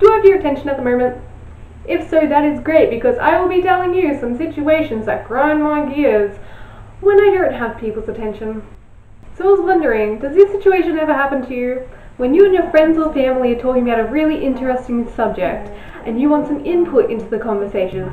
Do I have your attention at the moment? If so, that is great because I will be telling you some situations that grind my gears when I don't have people's attention. So I was wondering, does this situation ever happen to you? When you and your friends or family are talking about a really interesting subject and you want some input into the conversation.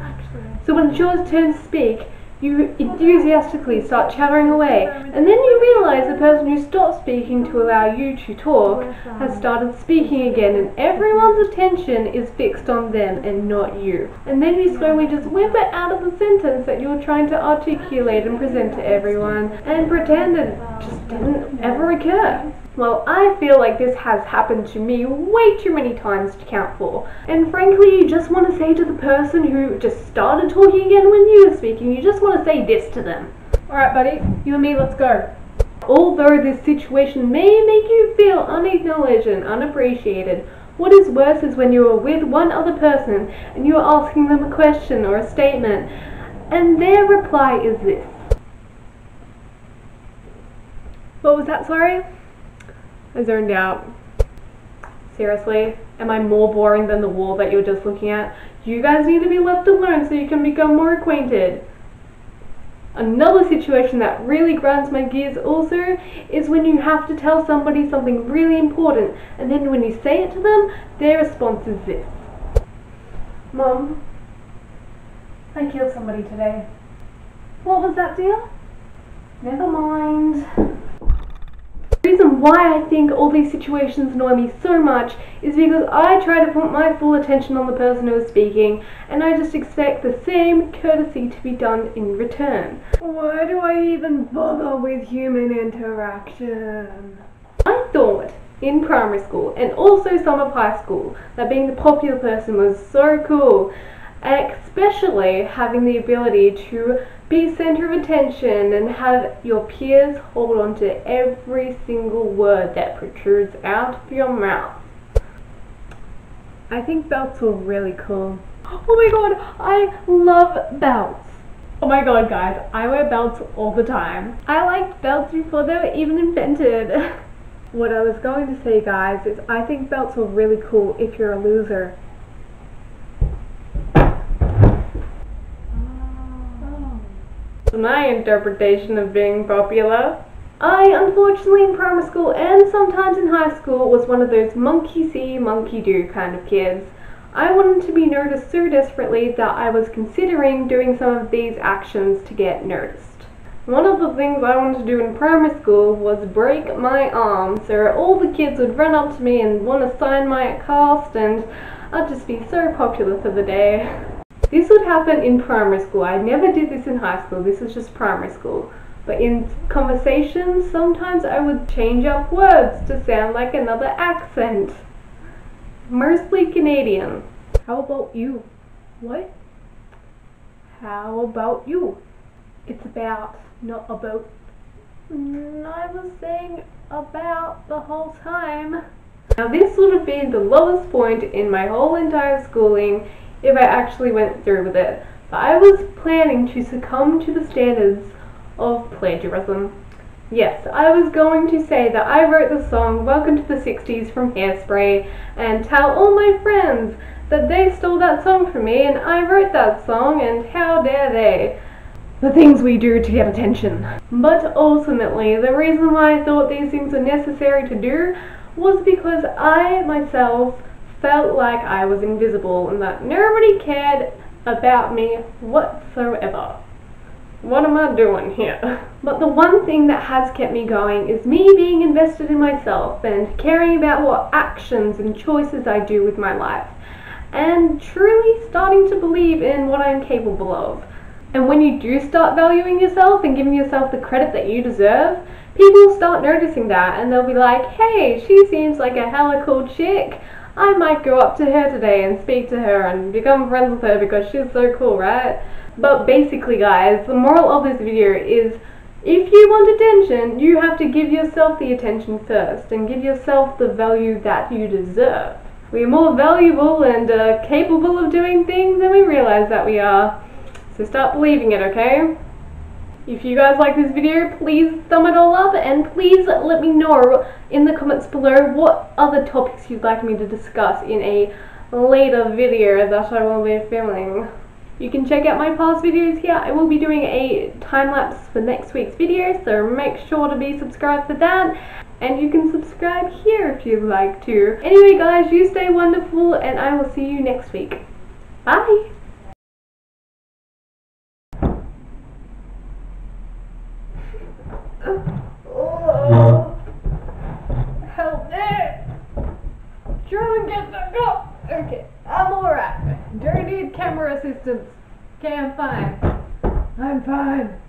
So when it's your turn to speak, you enthusiastically start chattering away, and then you realize the person who stopped speaking to allow you to talk has started speaking again, and everyone's attention is fixed on them and not you. And then you slowly just whip it out of the sentence that you were trying to articulate and present to everyone, and pretend it just didn't ever occur. Well, I feel like this has happened to me way too many times to count for. And frankly, you just want to say to the person who just started talking again when you were speaking, you just want to say this to them. Alright, buddy, you and me, let's go. Although this situation may make you feel unacknowledged and unappreciated, what is worse is when you are with one other person and you are asking them a question or a statement, and their reply is this. What was that, sorry? I zoned out. Seriously? Am I more boring than the wall that you were just looking at? You guys need to be left alone so you can become more acquainted. Another situation that really grinds my gears also is when you have to tell somebody something really important and then when you say it to them, their response is this. Mom, I killed somebody today. What was that deal? Never mind reason why I think all these situations annoy me so much is because I try to put my full attention on the person who is speaking and I just expect the same courtesy to be done in return. Why do I even bother with human interaction? I thought in primary school and also some of high school that being the popular person was so cool especially having the ability to be center of attention and have your peers hold on to every single word that protrudes out of your mouth. I think belts were really cool. Oh my god, I love belts. Oh my god guys, I wear belts all the time. I liked belts before they were even invented. what I was going to say guys is I think belts were really cool if you're a loser. My interpretation of being popular. I, unfortunately, in primary school and sometimes in high school, was one of those monkey see, monkey do kind of kids. I wanted to be noticed so desperately that I was considering doing some of these actions to get noticed. One of the things I wanted to do in primary school was break my arm so all the kids would run up to me and want to sign my cast and I'd just be so popular for the day. This would happen in primary school. I never did this in high school. This was just primary school. But in conversations, sometimes I would change up words to sound like another accent. Mostly Canadian. How about you? What? How about you? It's about, not about. Mm, I was saying about the whole time. Now this would have been the lowest point in my whole entire schooling if I actually went through with it. But I was planning to succumb to the standards of plagiarism. Yes, I was going to say that I wrote the song Welcome to the 60s from Hairspray and tell all my friends that they stole that song from me and I wrote that song and how dare they. The things we do to get attention. But ultimately, the reason why I thought these things were necessary to do was because I myself felt like I was invisible and that nobody cared about me whatsoever. What am I doing here? But the one thing that has kept me going is me being invested in myself and caring about what actions and choices I do with my life and truly starting to believe in what I'm capable of. And when you do start valuing yourself and giving yourself the credit that you deserve, people start noticing that and they'll be like, hey, she seems like a hella cool chick. I might go up to her today and speak to her and become friends with her because she's so cool, right? But basically guys, the moral of this video is if you want attention, you have to give yourself the attention first and give yourself the value that you deserve. We are more valuable and uh, capable of doing things than we realize that we are. So start believing it, okay? If you guys like this video, please thumb it all up and please let me know in the comments below what other topics you'd like me to discuss in a later video that I will be filming. You can check out my past videos here. I will be doing a time lapse for next week's video, so make sure to be subscribed for that. And you can subscribe here if you'd like to. Anyway guys, you stay wonderful and I will see you next week. Bye! Go! Okay, I'm alright. Don't need camera assistance. Okay, I'm fine. I'm fine.